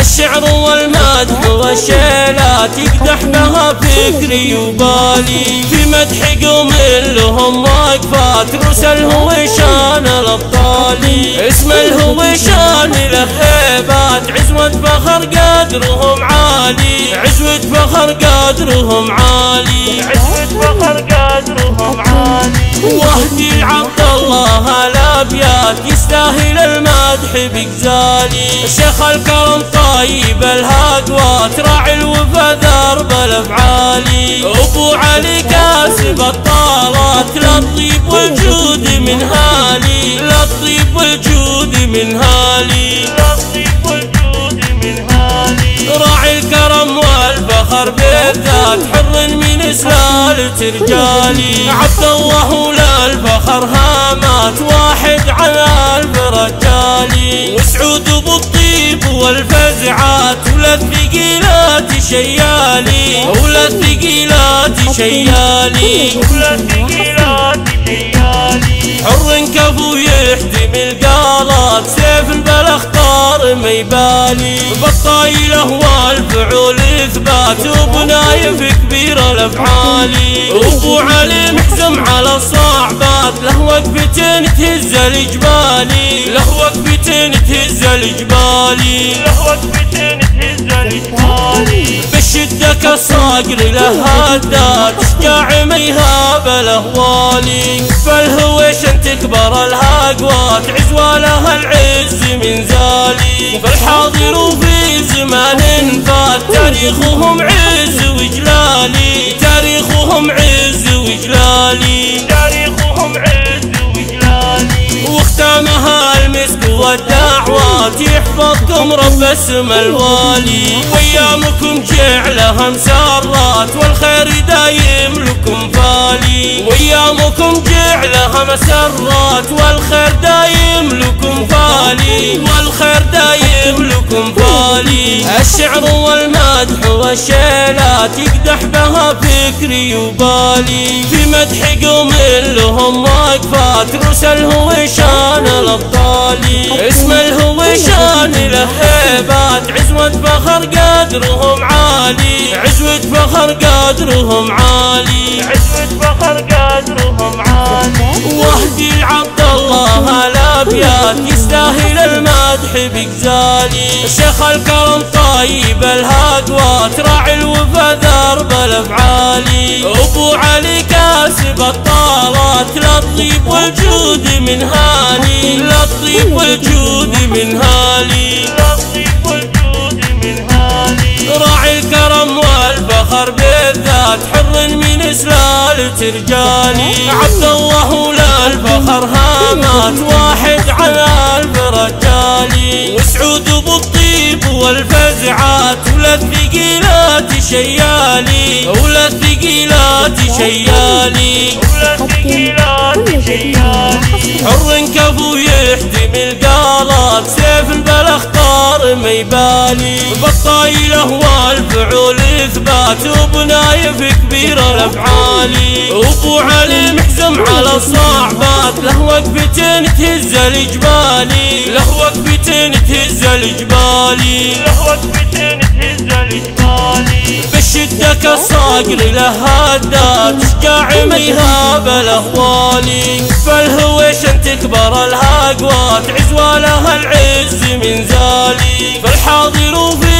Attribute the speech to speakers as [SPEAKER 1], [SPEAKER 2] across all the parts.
[SPEAKER 1] الشعر والمدح والشيلات يقدح بها فكري وبالي. في مدح قوم لهم واقفات روس الهويشان الأبطالي. اسم الهويشان له هيبات عزوة فخر قدرهم عالي. عزوة فخر قدرهم عالي. عزوة فخر قدرهم عالي. وحدي عبد الله الأبيات يستاهل المدح بغزالي شيخ الكرم طيب الهاقوات راعي الوفا درب الأفعالي. أبو علي كاسب الطارات للطيب والجود من هالي. للطيب والجود من هالي. من هالي. راعي الكرم والفخر حر من إسلال ترجالي. عبد الله ولا الفخر هامات واحد على ألف رجالي وسعود أبو الطيب والفزعات ولا الثقيلات شيالي. ولا الثقيلات شيالي. ولا الثقيلات شيالي. حر كفو يحدم القالات سيف بالاخطار ما يبالي بالطايله والفعول إثبات وبنايف كبير الافعالي ابو علي محزم له وقفتين تهز الجبالي. له وقفتين تهز الجبالي. له وقفتين تهز الجبالي. بالشدة كالصقر له هدات شجاع ما يهاب الاهوالي فالهويش تكبر الهاقوات عزوى لها العز من زالي. فالحاضر وفي زمان فات تاريخهم عز والدعوات يحفظكم رب اسم الوالي. وأيامكم جعلها مسرات والخير دايم لكم فالي. وأيامكم جعلها مسرات والخير دايم لكم فالي. والخير دايم لكم فالي. الشعر والمدح والشيلات يقدح بها فكري وبالي. في مدح قوم لهم واقفات روس الهويشان الأبطالي. اسم الهويشان له هيبات عزوة فخر قدرهم عالي. عزوة فخر قدرهم عالي. عزوة فخر قدرهم عالي. وحدي عبد الله الأبيات يستاهل المدح بغزالي شيخ الكرم طيب الهاقوات راعي الوفا درب الأفعالي. أبو علي كاسب الطارات للطيب والجود من هالي للطيب والجود من هالي بالذات حر من اسلال ترجالي عبد الله ولا الفخر هامات واحد على ألف رجالي. وسعود أبو الطيب والفزعات ولا الثقيلات شيالي. ولا الثقيلات شيالي. ولا الثقيلات شيالي. حر كفو يحدم القالات سيف بالاخطار ما يبالي بالطايله والفعول إثبات وبنايف كبير الافعالي أبو علي محزم على الصعبات له وقفتين تهز الجبالي. له وقفتين تهز الجبالي. له وقفتين تهز الجبالي. بالشدة كالصقر له هدات شجاع ما يهاب الأهوالي. فالهويش تكبر الهاقوات عزوى لها العز من زالي. فالحاضر وفي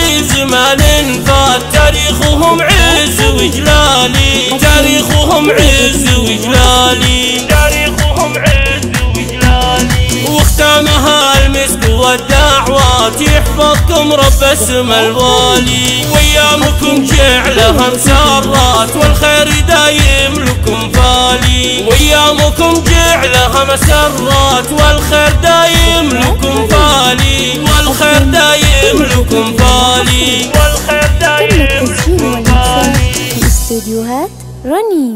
[SPEAKER 1] فات تاريخهم عز وجلالي تاريخهم عز وجلالي. تاريخهم عز وجلالي. واختامها المسك والدعوات يحفظكم رب اسم الوالي. وايامكم جعلها مسرات والخير دايم لكم فالي. وايامكم جعلها مسرات والخير دايم لكم فالي. فالي والخير
[SPEAKER 2] تم